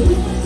Who